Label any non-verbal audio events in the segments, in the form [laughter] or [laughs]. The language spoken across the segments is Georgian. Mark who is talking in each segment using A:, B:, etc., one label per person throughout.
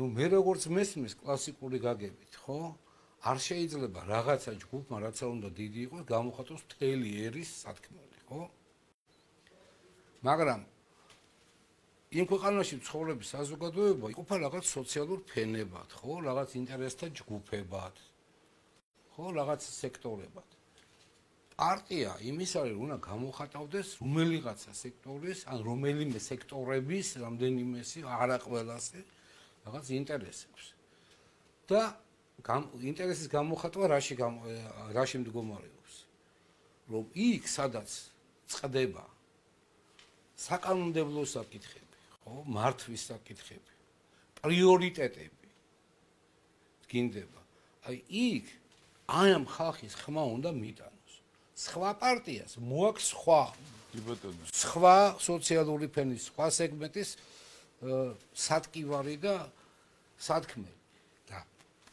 A: ნუ მე როგორც მესმის კლასიკური გაგებით, ხო? არ შეიძლება რაღაცა ჯგუფმა რაც არ უნდა დიდი იყოს, გამოხატოს მთელი ერის სათქმელი, ხო? მაგრამ იმ ქვეყანაში ცხოვრების საზოგადოება იყოფა რაღაც სოციალურ ფენებად, ხო? რაღაც ინტერესთა ჯგუფებად. ხო, რაღაც სექტორებად. პარტია იმის არის, უნდა გამოხატავდეს რომელიღაცა სექტორის, ან რომელიმე სექტორების რამდენიმესი, არა ყველასე, რაღაც ინტერესებს. და ინტერესის გამოხატვა რაში რაში მდგომარეობს? რომ იქ სადაც წდება საკანონმდებლო საკითხები, ხო, მართვის საკითხები, პრიორიტეტები გინდება. აი იქ აი ამ ხალხის ხმა უნდა მიტანო. სხვა პარტიას მოაქვს სხვა სხვა სოციალური ფენის სხვა სეგმენტის სათკივარი და სათქმელი. და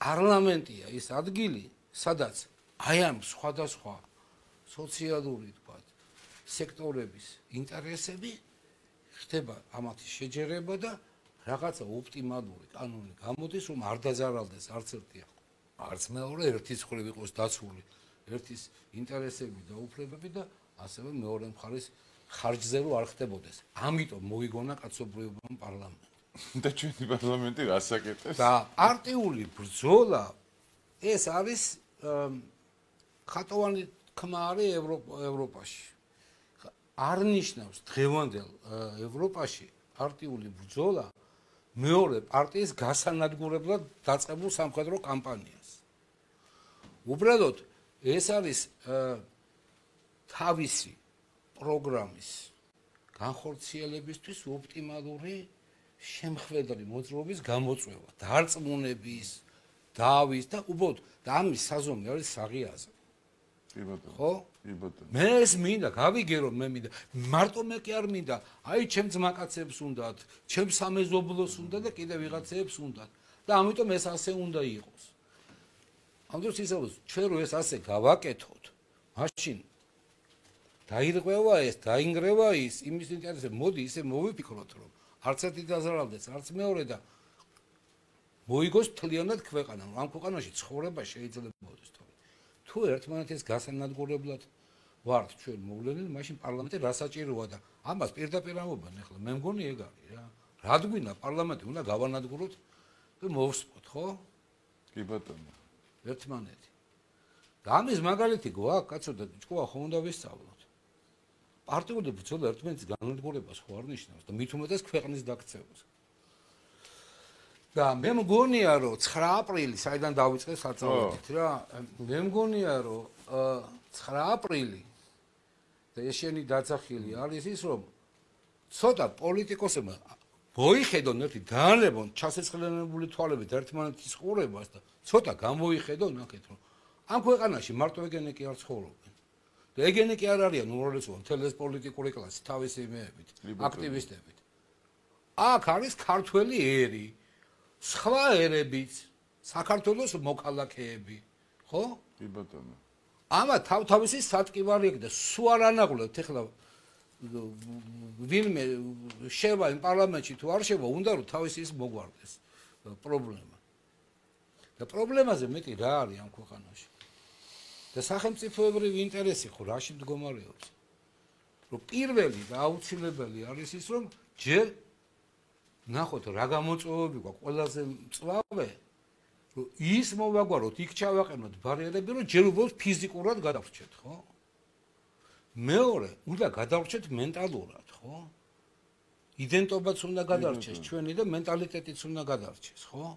A: პარლამენტია ის ადგილი სადაც აი ამ სხვადასხვა სოციალური თქვა სექტორების ინტერესები ხდება ამათი შეჯერება და რაღაცა ოპტიმალური კანონი გამოდის რომ არ დაზარალდეს არც ერთი არც მეორე ერთი ცხრი იყოს დაცული ერთის ინტერესები და უფლებები და ასევე მეორე მხარის ხარჯზე რო არ ხდებოდეს. ამიტომ მოიგონა კაცობრიობამ პარლამენტი. [laughs]
B: და ჩვენი პარლამენტი რასაკეთებს?
A: და პარტიული ბრძოლა ეს არის ხატოვანი ხმა არის ევროპაში. არ ნიშნავს დღევანდელ ევროპაში პარტიული ბრძოლა მეორე პარტიის გასანადგურებლად დაწყებულ სამხედრო კამპანიას. უბრალოდ ეს არის თავისი პროგრამის განხორციელებისთვის ოპტიმალური შემხედრი მოძრაობის გამოწვევა, დარწმუნების, დავის და უბრალოდ და ამის საზომი არის საღიაზე.
B: კი ბატონო.
A: ხო?
B: კი ბატონო.
A: მე ეს მინდა, გავიგერო მე მინდა. მარტო მე კი არ მინდა. აი ჩემ ძმაკაცებს უნდათ, ჩემ სამეზობლოს უნდა და კიდე ვიღაცებს უნდათ. და ამიტომ ეს ასე უნდა იყოს. ამ დროს ისაუბროს ჩვენ რო ეს ასე გავაკეთოთ მაშინ დაირღვევა ეს დაინგრევა ის იმის ინტერესზე მოდი ისე მოვიფიქროთ რომ არც ერთი დაზარალდეს არც მეორე და მოიგოს თლიანად ქვეყანა ამ ქვეყანაში ცხოვრება შეიძლებაოდეს თორე. თუ ერთმანეთის გასანადგურებლად ვართ ჩვენ მოვლენილი მაშინ პარლამენტი რასაჭიროა და ამას პირდაპირ ამობენ ახლა მე მგონი ეგ არის რა. რადგინა პარლამენტი? უნდა გავანადგუროთ? და მოვსპოთ ხო?
B: კი ბატონო.
A: ერთმანეთი. და ამის მაგალითი გვაქვს, კაცო და ჭკუა ხომ უნდა ვისწავლოთ. პარტიული ბრძოლა ერთმანეთის განადგურებას ხო არ ნიშნავს და მით უმეტეს ქვეყნის დაქცევას. და მე მგონია რომ 9 აპრილი საიდან დავიწყე საწავლით რა მე მგონია რომ 9 აპრილი და ეშენი დაძახილი არის ის რომ ცოტა პოლიტიკოსებმა მოიხედონ ერთი დაანებონ ჩასეცხლენებული თვალებით ერთმანეთის ყურებას და ცოტა გამოიხედონ აქეთ რომ ამ ქვეყანაში მარტო ეგენი კი არ ცხოვრობენ და ეგენი კი არ არიან უმრავლესობა მთელი ეს პოლიტიკური კლასი თავისი იმეებით აქტივისტებით. აქ არის ქართველი ერი სხვა ერებიც საქართველოს მოქალაქეები ხო?
B: კი ბატონო
A: ამა თავთავისი სატკივარი აქვს და სულ არ ანაღლებთ ეხლა ვინმე შევა იმ პარლამენტში თუ არ შევა უნდა რომ თავისი ის მოგვარდეს. პრობლემა. და პრობლემაზე მეტი რა არის ამ ქვეყანაში და სახელმწიფოებრივი ინტერესი ხო რაში მდგომარეობს? რომ პირველი და აუცილებელი არის ის რომ ჯერ ნახოთ რა გამოწვევები გვაქვს ყველაზე მწვავე რომ ის მოვაგვაროთ იქ ჩავაყენოთ ბარიერები რომ ჯერ უბრალოდ ფიზიკურად გადავრჩეთ ხო? მეორე უნდა გადავრჩეთ მენტალურად ხო? იდენტობაც უნდა გადარჩეს ჩვენი და მენტალიტეტიც უნდა გადარჩეს ხო